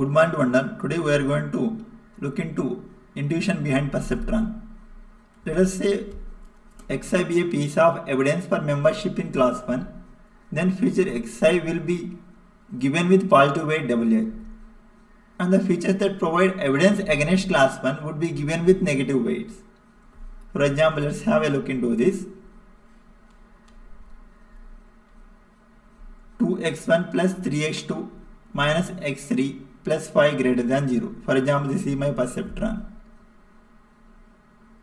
Good morning one. Today we are going to look into intuition behind perceptron. Let us say xi be a piece of evidence for membership in class 1. Then feature xi will be given with positive weight wi. And the features that provide evidence against class 1 would be given with negative weights. For example, let's have a look into this. 2x1 plus 3x2 minus x3 plus 5 greater than 0. For example, this is my perceptron.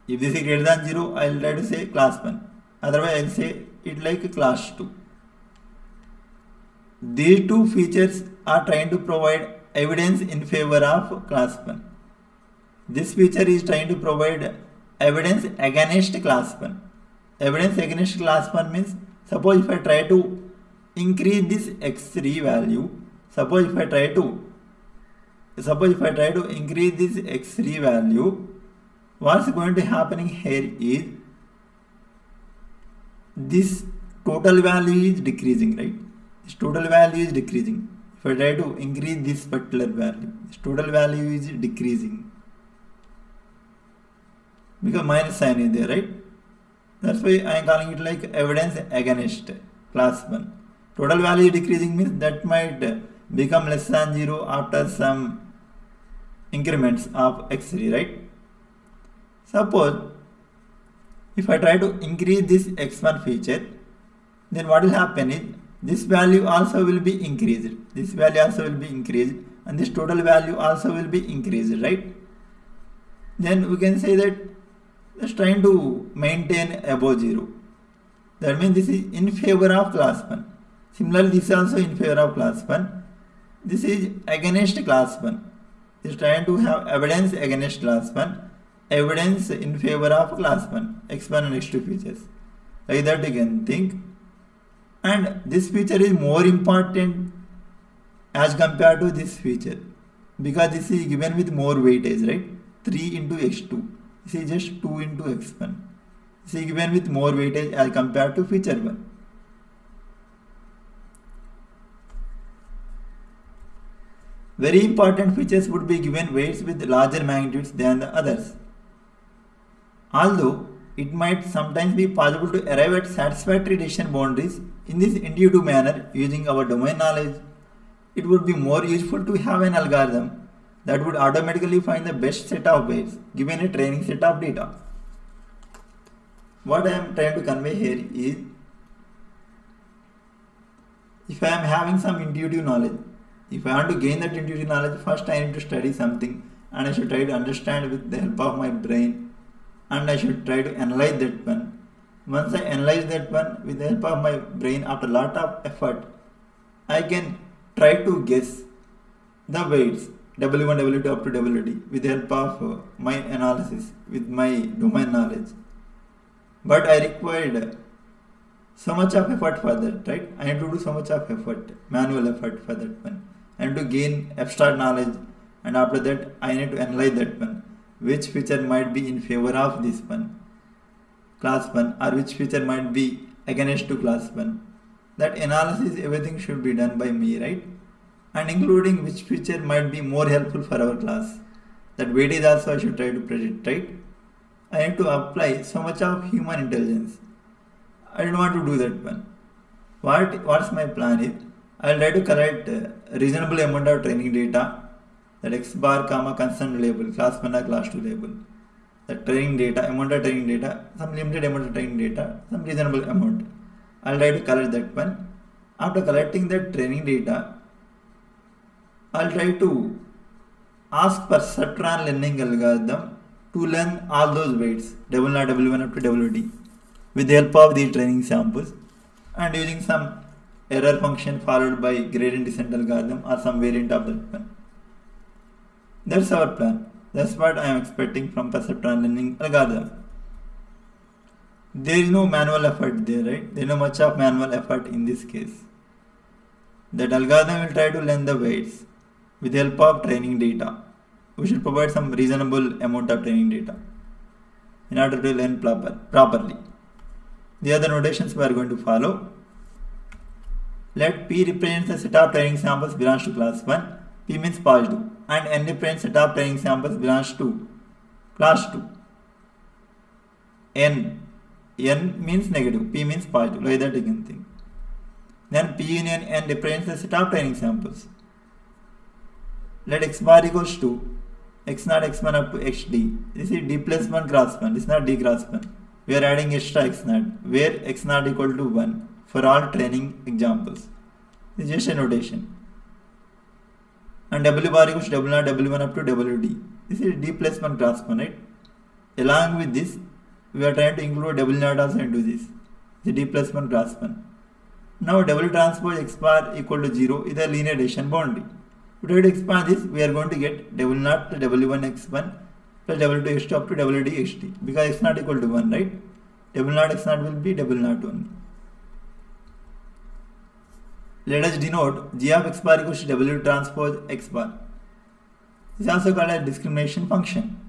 If this is greater than 0, I will try to say class 1. Otherwise, I will say it like class 2. These two features are trying to provide evidence in favor of class 1. This feature is trying to provide evidence against class 1. Evidence against class 1 means suppose if I try to increase this x3 value, suppose if I try to suppose if I try to increase this x3 value, what's going to happening here is this total value is decreasing, right? This total value is decreasing. If I try to increase this particular value, this total value is decreasing because minus sign is there, right? That's why I am calling it like evidence against class 1. Total value decreasing means that might become less than 0 after some increments of x3, right? Suppose if I try to increase this x1 feature, then what will happen is this value also will be increased. This value also will be increased and this total value also will be increased, right? Then we can say that just trying to maintain above 0. That means this is in favor of class 1. Similarly, this is also in favor of class 1. This is against class 1. Is trying to have evidence against class 1. Evidence in favor of class 1. x1 and x2 features. Like that you can think. And this feature is more important as compared to this feature. Because this is given with more weightage, right? 3 into x2 this is just 2 into x1 this is given with more weightage as compared to feature 1 very important features would be given weights with larger magnitudes than the others although it might sometimes be possible to arrive at satisfactory decision boundaries in this intuitive manner using our domain knowledge it would be more useful to have an algorithm that would automatically find the best set of weights given a training set of data. What I am trying to convey here is if I am having some intuitive knowledge, if I want to gain that intuitive knowledge, first I need to study something and I should try to understand with the help of my brain and I should try to analyze that one. Once I analyze that one with the help of my brain after a lot of effort, I can try to guess the weights W1, W2 up to WD with the help of uh, my analysis, with my domain knowledge. But I required so much of effort for that, right? I had to do so much of effort, manual effort for that one. And to gain abstract knowledge and after that I need to analyze that one. Which feature might be in favor of this one, class 1 or which feature might be against to class 1. That analysis everything should be done by me, right? and including which feature might be more helpful for our class. That weightage also I should try to predict, right? I need to apply so much of human intelligence. I don't want to do that one. What what's my plan is I'll try to collect uh, reasonable amount of training data. That x bar comma constant label class 1 or class 2 label. The training data amount of training data some limited amount of training data some reasonable amount. I'll try to collect that one. After collecting that training data I'll try to ask perceptron learning algorithm to learn all those weights W0, W1 up to WD with the help of these training samples. And using some error function followed by gradient descent algorithm or some variant of that one. That's our plan. That's what I am expecting from perceptron learning algorithm. There is no manual effort there, right? There is no much of manual effort in this case. That algorithm will try to learn the weights with the help of training data. We should provide some reasonable amount of training data in order to learn proper, properly. The other notations we are going to follow. Let P represents the set of training samples belongs to class 1 P means positive and n different set of training samples belongs to class 2. N. N means negative, P means positive, like that can think. Then P union N represents the set of training samples. Let x bar equals to x naught x1 up to xd. This is d plus 1 cross 1, this is not d cross 1. We are adding extra x naught, where x naught equal to 1 for all training examples. Is just a notation. And w bar equals w naught w1 up to wd. This is d plus 1 cross 1, right? Along with this, we are trying to include w naught also into this. The d plus 1 cross 1. Now W transpose x bar equal to 0 is a linear decision boundary. To try to expand this, we are going to get W naught to W1 x1 plus W2 x2 up to WD xt because x naught equal to 1, right? W naught x naught will be W naught only. Let us denote g of x bar equals W transpose x bar. This is also called a discriminant function.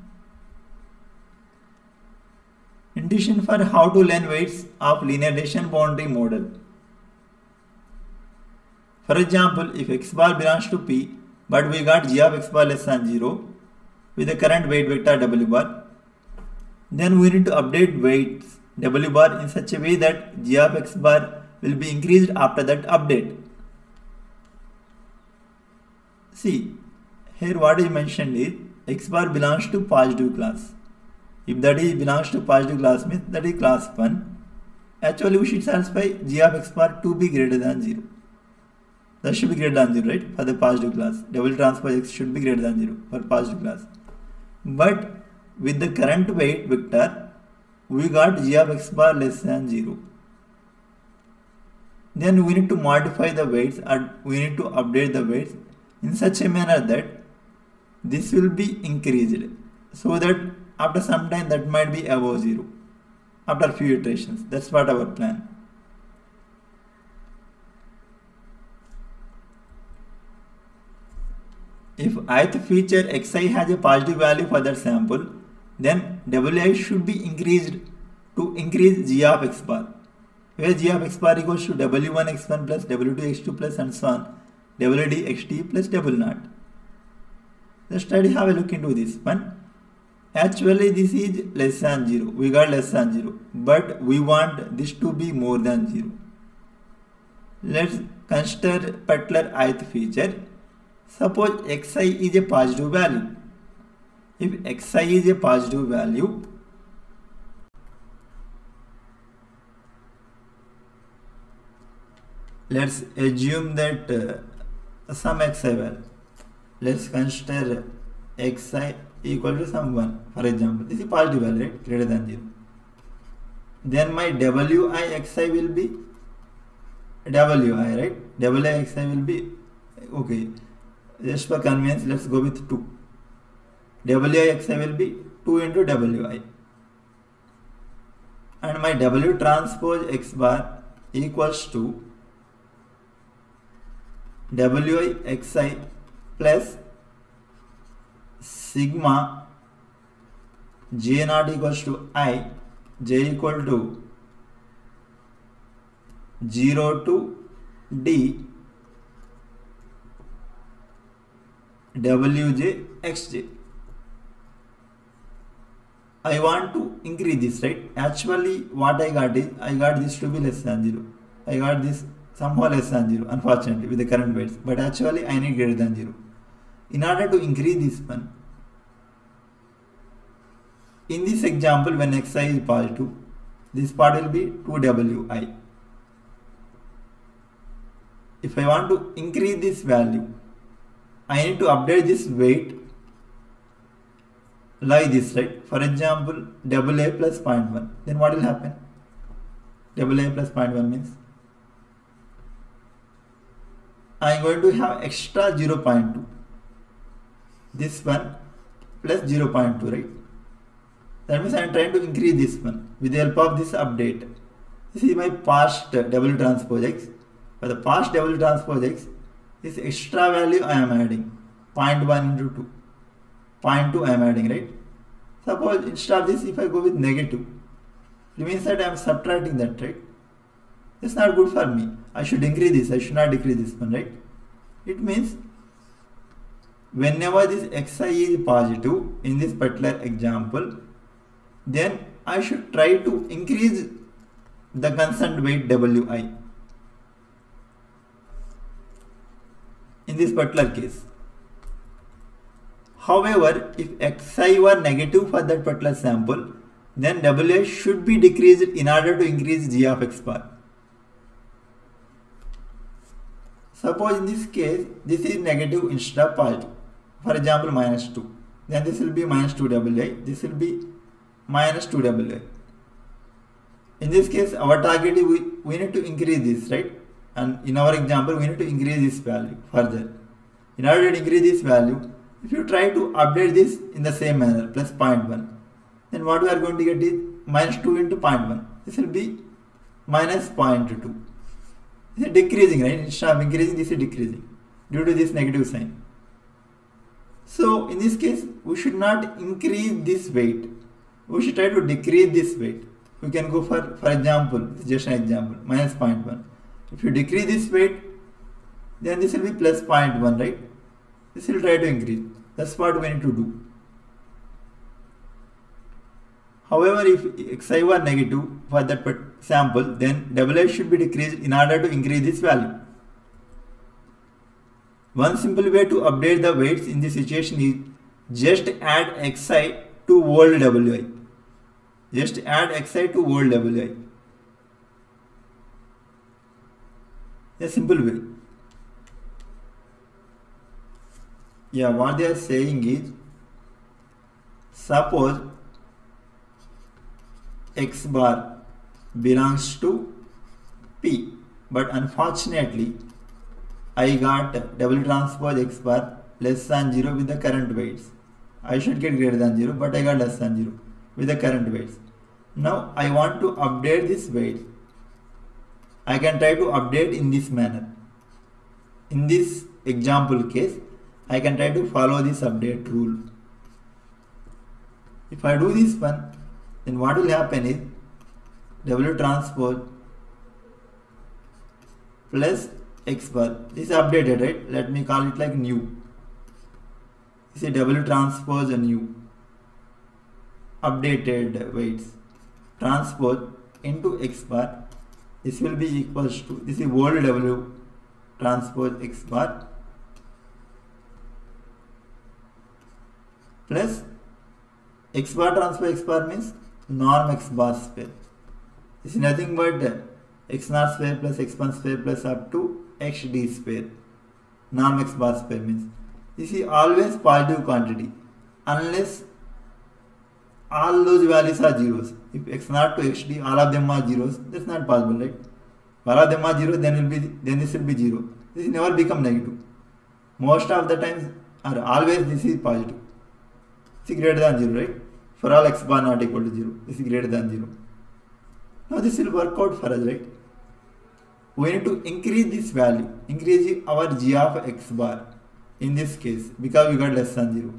Intuition for how to learn weights of linear decision boundary model. For example, if x bar belongs to P, but we got g of x bar less than 0 with the current weight vector w bar, then we need to update weights w bar in such a way that g of x bar will be increased after that update. See, here what is mentioned is x bar belongs to positive class. If that is belongs to positive class means that is class 1. Actually we should satisfy g of x bar to be greater than 0 that should be greater than 0 right? For the positive class. Double transpose x should be greater than 0 for positive class. But with the current weight vector we got g of x bar less than 0 then we need to modify the weights and we need to update the weights in such a manner that this will be increased so that after some time that might be above 0 after few iterations. That's what our plan. If ith feature xi has a positive value for that sample, then wi should be increased to increase g of x bar, where g of x bar equals to w1 x1 plus w2 x2 plus and so on, wd xt plus w naught. Let's try to have a look into this one. Actually, this is less than 0. We got less than 0. But we want this to be more than 0. Let's consider particular ith feature Suppose xi is a positive value. If xi is a positive value, let's assume that uh, some xi value. Let's consider xi equal to some 1. For example, this is positive value, right? Greater than 0. Then my wi xi will be wi, right? wi xi will be, okay just for convenience let's go with 2 wixi will be 2 into wi and my w transpose x bar equals to wixi plus sigma j naught equals to i j equal to 0 to d wj xj I want to increase this right? Actually what I got is I got this to be less than 0 I got this somehow less than 0 unfortunately with the current weights but actually I need greater than 0 in order to increase this one in this example when xi is positive this part will be 2wi if I want to increase this value I need to update this weight like this, right? For example, double A plus 0.1. Then what will happen? Double A plus 0.1 means I am going to have extra 0.2. This one plus 0.2, right? That means I am trying to increase this one with the help of this update. This is my past W transpose X. For the past W transpose X, this extra value I am adding 0.1 into 2 0.2 I am adding right suppose instead of this if I go with negative it means that I am subtracting that right it's not good for me I should increase this I should not decrease this one right it means whenever this xi is positive in this particular example, then I should try to increase the constant weight wi in this particular case. However, if xi were negative for that particular sample, then wi should be decreased in order to increase g of x bar. Suppose in this case, this is negative instead of positive. For example, minus 2. Then this will be minus 2 wi. This will be minus 2 wi. In this case, our target is we, we need to increase this, right? And in our example, we need to increase this value further. In order to increase this value, if you try to update this in the same manner, plus 0.1, then what we are going to get is minus 2 into 0.1. This will be minus 0.2. This is decreasing, right? Instead of increasing, this is decreasing due to this negative sign. So in this case, we should not increase this weight. We should try to decrease this weight. We can go for, for example, just an example, minus 0.1. If you decrease this weight, then this will be plus 0.1, right? This will try to increase. That's what we need to do. However, if xi were negative for that sample, then wi should be decreased in order to increase this value. One simple way to update the weights in this situation is just add xi to old wi. Just add xi to old wi. A simple way. Yeah, what they are saying is suppose x bar belongs to P but unfortunately I got W transpose x bar less than 0 with the current weights. I should get greater than 0 but I got less than 0 with the current weights. Now I want to update this weight. I can try to update in this manner. In this example case, I can try to follow this update rule. If I do this one, then what will happen is W transpose plus X bar. This is updated right? Let me call it like new. This is W transpose new updated weights. Transpose into X bar. This will be equals to this is old W transpose X bar plus X bar transpose X bar means norm x bar square. Is nothing but uh, x naught square plus x 1 square plus up to x d square. Norm x bar square means this is always positive quantity unless all those values are zeros. If x naught to x d all of them are zeros, that's not possible, right? If all of them are zero, then will be then this will be zero. This will never become negative. Most of the times or always this is positive. This is greater than zero, right? for all x bar not equal to 0 this is greater than 0 now this will work out for us right? We need to increase this value increase our g of x bar in this case because we got less than 0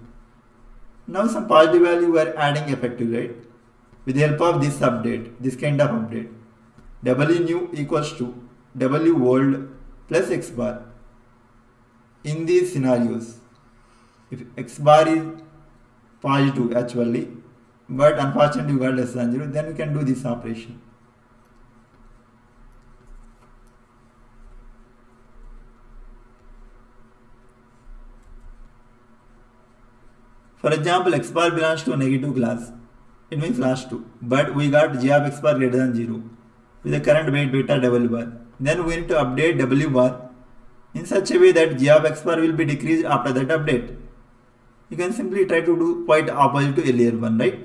now some positive value we are adding effective right? With the help of this update this kind of update w new equals to w old plus x bar in these scenarios. If x bar is positive actually but unfortunately we got less than 0 then we can do this operation for example x bar belongs to a negative class. It means class 2 but we got g of x bar greater than 0 with the current weight beta w bar. Then we need to update w bar in such a way that g of x bar will be decreased after that update. You can simply try to do quite opposite to earlier one right?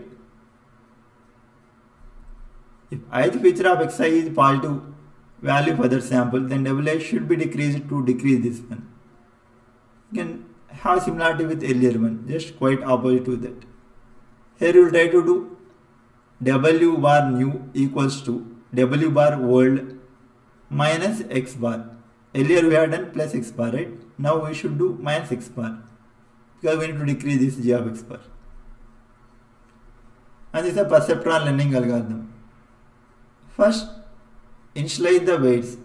If ith feature of xi is positive value for that sample, then wi should be decreased to decrease this one. You can have similarity with earlier one, just quite opposite to that. Here you will try to do w bar new equals to w bar old minus x bar. Earlier we had done plus x bar, right? Now we should do minus x bar because we need to decrease this g of x bar. And this is a perceptron learning algorithm. First, initialize the weights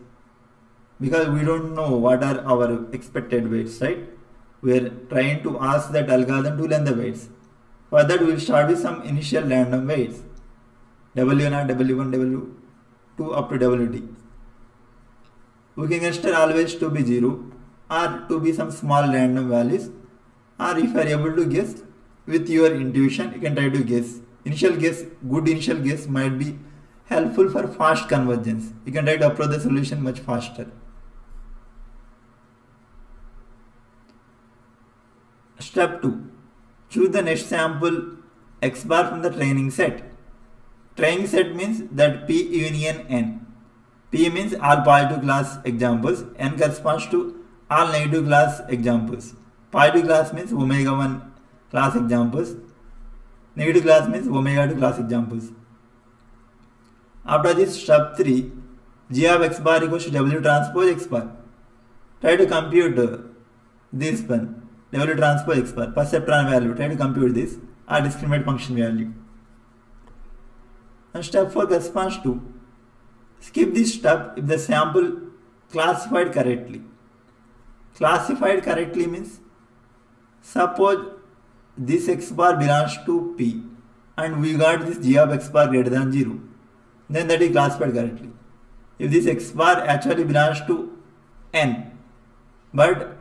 because we don't know what are our expected weights, right? We are trying to ask that algorithm to learn the weights. For that, we will start with some initial random weights W0, W1, W2 up to WD. We can consider always to be 0 or to be some small random values or if you are able to guess with your intuition you can try to guess. Initial guess, good initial guess might be helpful for fast convergence. You can try to approach the solution much faster. Step 2. Choose the next sample x bar from the training set. Training set means that P union N. P means all positive class examples, N corresponds to all negative class examples. Positive class means omega 1 class examples, negative class means omega 2 class examples. After this step 3, G of x bar equals to W transpose x bar. Try to compute this one. Transpose x bar, perceptron value, try to compute this or discriminant function value. And step 4 corresponds to skip this step if the sample classified correctly. Classified correctly means suppose this x bar belongs to P and we got this g of x bar greater than 0 then that is classified correctly. If this x bar actually belongs to n but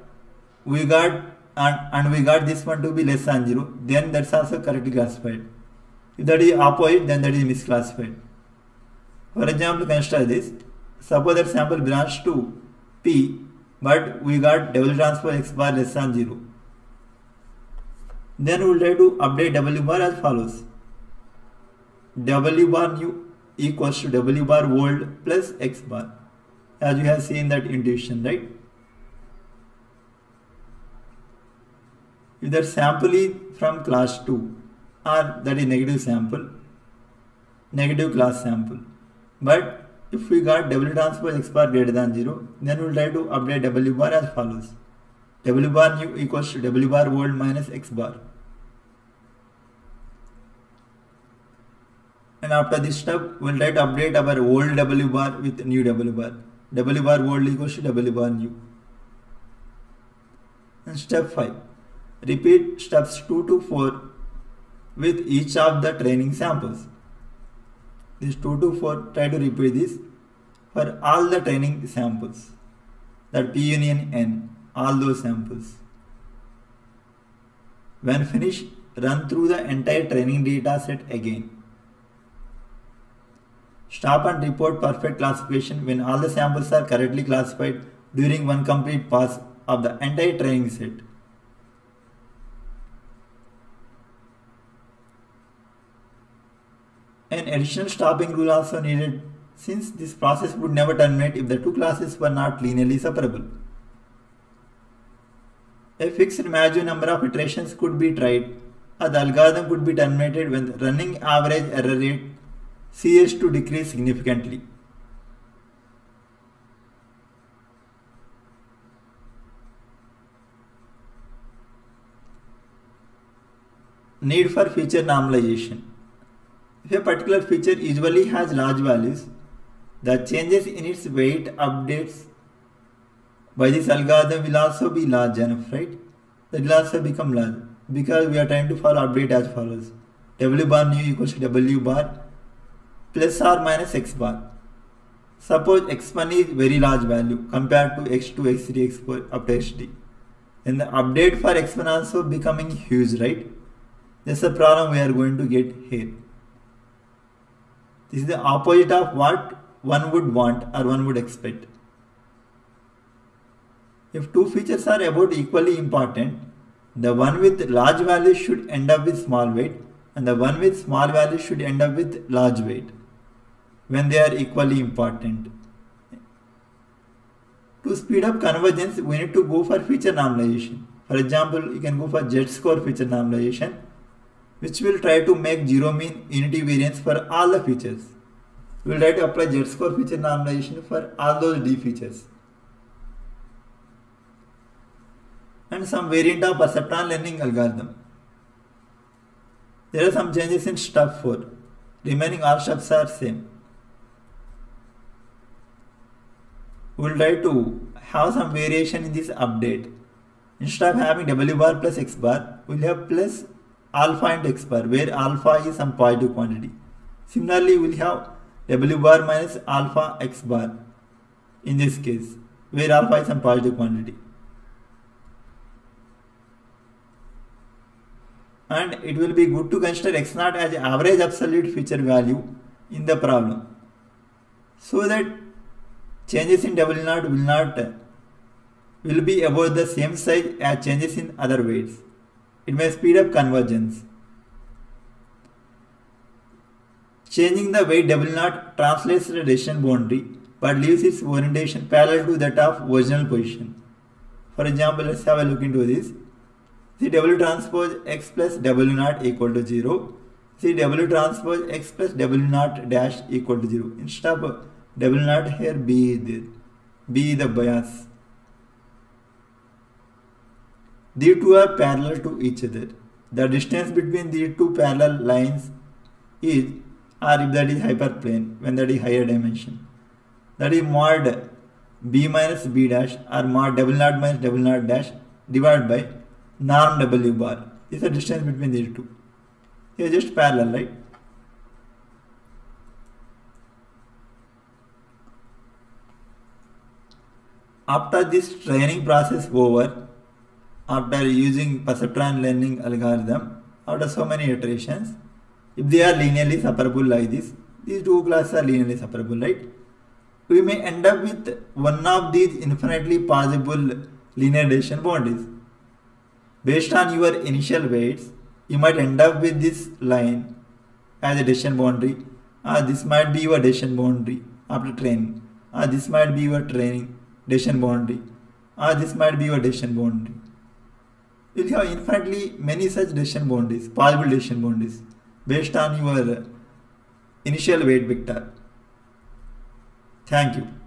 we got and, and we got this one to be less than 0 then that's also correctly classified. If that is opposite then that is misclassified. For example consider this. Suppose that sample belongs to p but we got double transpose x bar less than 0 then we will try to update W bar as follows. W bar new equals to W bar old plus x bar. As you have seen that intuition right if that sample is from class 2 or that is negative sample negative class sample. But if we got W transpose x bar greater than 0 then we will try to update W bar as follows. W bar new equals to W bar old minus x bar. And after this step we will try to update our old W bar with new W bar. W bar old equals to W bar new. And step 5 Repeat steps 2 to 4 with each of the training samples. This 2 to 4, try to repeat this for all the training samples. That P union N, all those samples. When finished, run through the entire training data set again. Stop and report perfect classification when all the samples are correctly classified during one complete pass of the entire training set. An additional stopping rule also needed since this process would never terminate if the two classes were not linearly separable. A fixed imaginary number of iterations could be tried or the algorithm could be terminated when the running average error rate ceased to decrease significantly. Need for feature normalization. If a particular feature usually has large values, the changes in its weight updates by this algorithm will also be large enough, right? That will also become large because we are trying to follow update as follows. W bar new equals to W bar plus or minus X bar. Suppose X1 is very large value compared to X2, X3, X4 up to HD. Then the update for X1 also becoming huge, right? That's the problem we are going to get here. This is the opposite of what one would want or one would expect. If two features are about equally important, the one with large value should end up with small weight and the one with small value should end up with large weight when they are equally important. To speed up convergence, we need to go for feature normalization. For example, you can go for Z-score feature normalization which will try to make zero mean unity variance for all the features. We will try to apply Z-score feature normalization for all those D features. And some variant of perceptron learning algorithm. There are some changes in step 4. Remaining all steps are same. We will try to have some variation in this update. Instead of having w bar plus x bar, we'll have plus alpha into x bar, where alpha is some positive quantity. Similarly, we'll have w bar minus alpha x bar in this case, where alpha is some positive quantity. And it will be good to consider x naught as average absolute feature value in the problem so that changes in W naught will not will be about the same size as changes in other weights. It may speed up convergence. Changing the weight double naught translates the decision boundary but leaves its orientation parallel to that of original position. For example, let's have a look into this. See W transpose x plus W naught equal to 0. See W transpose x plus W naught dash equal to 0. Instead of W naught here B is. B the bias. These two are parallel to each other. The distance between these two parallel lines is or if that is hyperplane when that is higher dimension. That is mod b minus b dash or mod double naught minus double naught dash divided by norm w bar is the distance between these two. They are just parallel, right? After this training process over, after using perceptron learning algorithm, after so many iterations, if they are linearly separable like this, these two classes are linearly separable, right? We may end up with one of these infinitely possible linear decision boundaries. Based on your initial weights, you might end up with this line as a decision boundary or this might be your decision boundary after training or this might be your training decision boundary or this might be your decision boundary. You'll have infinitely many such decision boundaries, possible decision boundaries based on your initial weight vector. Thank you.